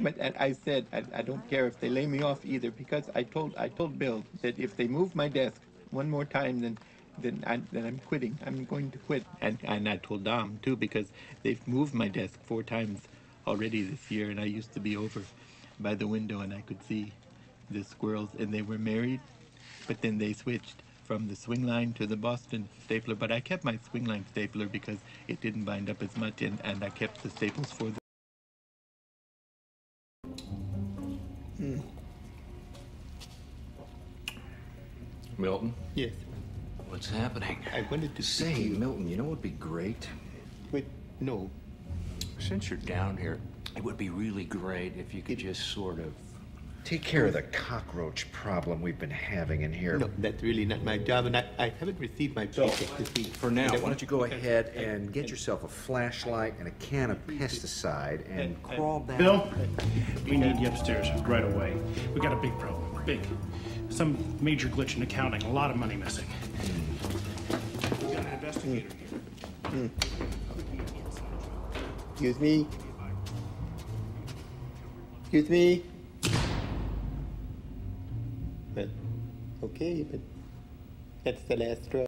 But and I said I, I don't care if they lay me off either because I told I told Bill that if they move my desk one more time then then I then I'm quitting. I'm going to quit. And and I told Dom too because they've moved my desk four times already this year and I used to be over by the window and I could see the squirrels and they were married but then they switched from the Swingline to the Boston stapler but I kept my Swingline stapler because it didn't bind up as much and, and I kept the staples for the Hmm. Milton, Yes. what's happening? I wanted to Say, you. Milton, you know what would be great? Wait, no. Since you're down here, it would be really great if you could just sort of. Take care of the cockroach problem we've been having in here. No, that's really not my job and I, I haven't received my paycheck this week. For now, why don't you go ahead and get yourself a flashlight and a can of pesticide and And- crawl down. Bill, we need you upstairs right away. We got a big problem. Big. Some major glitch in accounting. A lot of money missing. We got an investigator here. Excuse me? Excuse me? But, okay, but that's the last straw.